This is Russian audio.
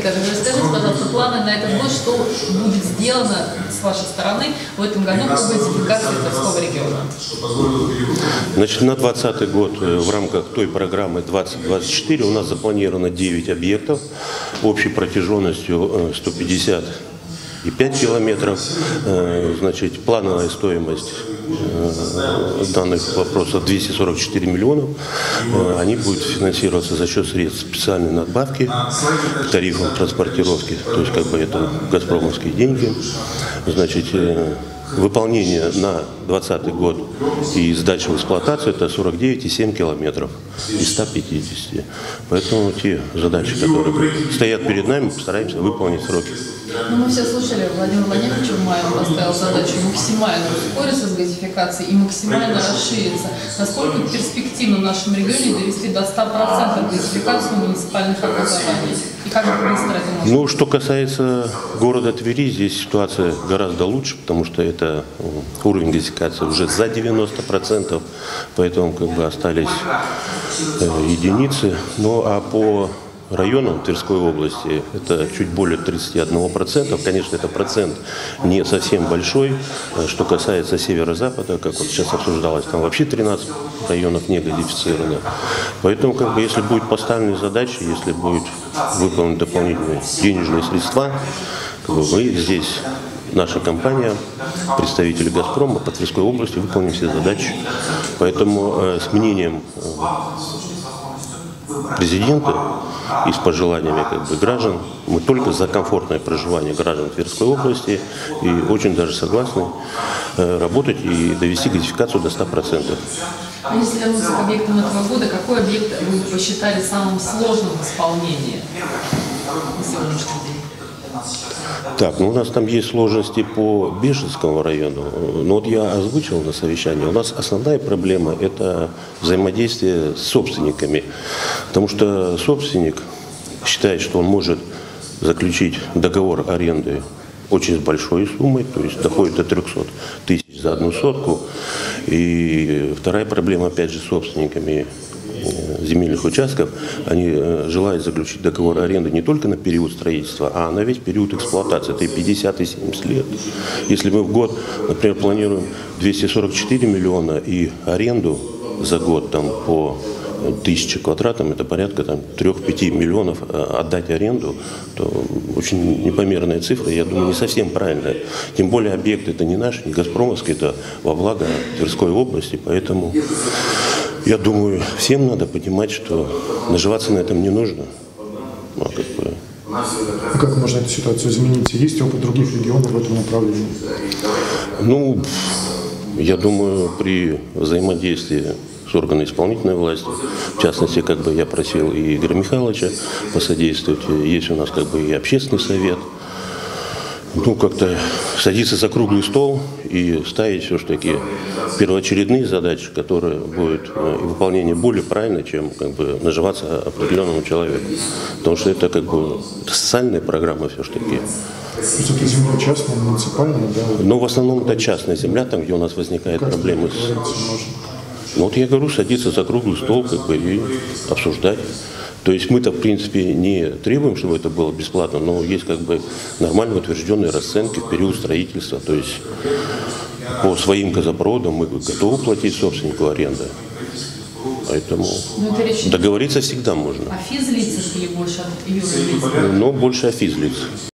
Николаевич, расскажите, пожалуйста, планы на этот год, что будет сделано с вашей стороны в этом году по газификации Тверского региона? Значит, на 2020 год э, в рамках той программы 2024 у нас запланировано 9 объектов общей протяженностью э, 150 и 5 километров. Э, Значит, плановая стоимость э, данных вопросов 244 миллионов. Э, Они будут финансироваться за счет средств специальной надбавки к тарифам транспортировки. То есть, как бы это газпромовские деньги. Значит, э, Выполнение на 2020 год и сдача в эксплуатацию это 49,7 километров из 150. Поэтому те задачи, которые стоят перед нами, постараемся выполнить сроки. Ну, мы все слушали, Владимир Владимирович в мае он поставил задачу максимально ускориться с газификацией и максимально расшириться. Насколько перспективно в нашем регионе довести до 100% газификацию муниципальных образований? Как быстро это можно? Ну, что касается города Твери, здесь ситуация гораздо лучше, потому что это уровень газификации уже за 90%, поэтому как бы остались э, единицы. Ну, а по районам Тверской области это чуть более 31%. Конечно, это процент не совсем большой. Э, Что касается северо-запада, как вот сейчас обсуждалось, там вообще 13 районов не газифицировано. Поэтому, как бы, если будет поставлены задачи, если будет выполнены дополнительные денежные средства, мы здесь, наша компания, представители «Газпрома» по Тверской области выполним все задачи. Поэтому э, с мнением э, президента и с пожеланиями как бы, граждан. Мы только за комфортное проживание граждан Тверской области и очень даже согласны э, работать и довести газификацию до 100%. А если вернуться к объектам этого года, какой объект вы посчитали самым сложным в исполнении на сегодняшний день? Так, ну у нас там есть сложности по Бежецкому району. Но вот я озвучил на совещании. У нас основная проблема – это взаимодействие с собственниками. Потому что собственник считает, что он может заключить договор аренды очень с большой суммой, то есть доходит до 300 тысяч за одну сотку. И вторая проблема, опять же, с собственниками земельных участков, они э, желают заключить договор аренды не только на период строительства, а на весь период эксплуатации. Это и 50 и 70 лет. Если мы в год, например, планируем 244 миллиона и аренду за год там по тысячи квадратам, это порядка там 3-5 миллионов э, отдать аренду, то очень непомерная цифра, я думаю, не совсем правильная. Тем более объект это не наш, не Газпромовский, это во благо Тверской области, поэтому я думаю, всем надо понимать, что наживаться на этом не нужно. Ну, а как бы, А Как можно эту ситуацию изменить? Есть опыт других регионов в этом направлении? ну, я думаю, при взаимодействии с органами исполнительной власти, в частности, как бы я просил и Игоря Михайловича посодействовать, есть у нас как бы и общественный совет, ну, как-то садиться за круглый стол и ставить все-таки первоочередные задачи, которые будут э, выполнение более правильно, чем как бы наживаться определенному человеку. Потому что это как бы социальная программа все-таки. То есть это земля частная, муниципальная, да? вот Но в основном это частная земля, там, где у нас возникают проблемы с? Ну вот я говорю, садиться за круглый стол как бы, и обсуждать. То есть мы-то, в принципе, не требуем, чтобы это было бесплатно, но есть как бы нормально утвержденные расценки в период строительства. То есть по своим газопроводам мы готовы платить собственнику аренды. Поэтому Ну, речь договориться всегда можно. о физлицах или больше юрлиц? Но больше о физлиц.